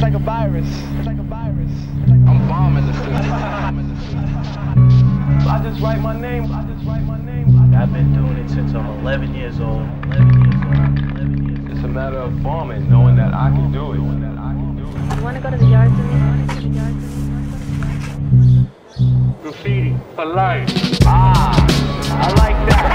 It's like a virus. It's like a virus. It's like a I'm bombing the city. I just write my name. I just write my name. I've been doing it since I'm 11 years old. 11 years old. 11 years old. It's a matter of bombing, knowing that I can do it. Knowing that I can do it. You want to go to the yard with me? You want to go to the yard with me? You wanna go to the yard with me? Graffiti for life. Ah, I like that.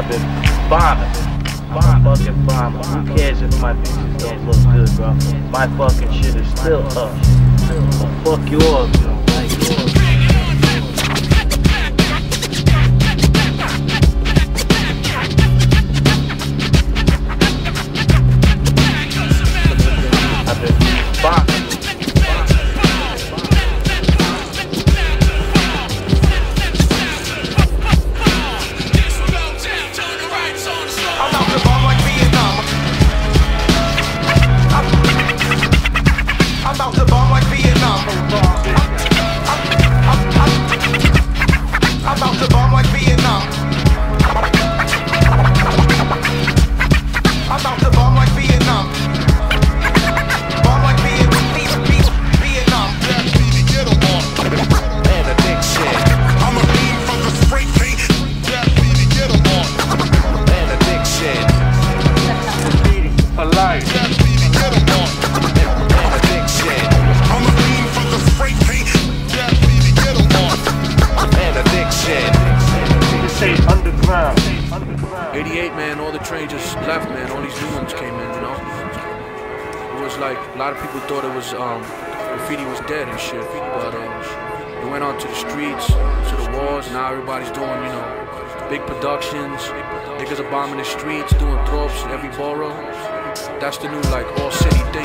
I've been bombing. I'm a fucking bomber. Who cares if my bitches don't look good, bro? My fucking shit is still up. Fuck yours, bro. 88, man, all the trains just left, man. All these new ones came in, you know. It was like a lot of people thought it was um, graffiti was dead and shit, but um, it went onto the streets, to the walls. Now everybody's doing, you know, big productions. Niggas are bombing the streets, doing tropes in every borough. That's the new like all city thing.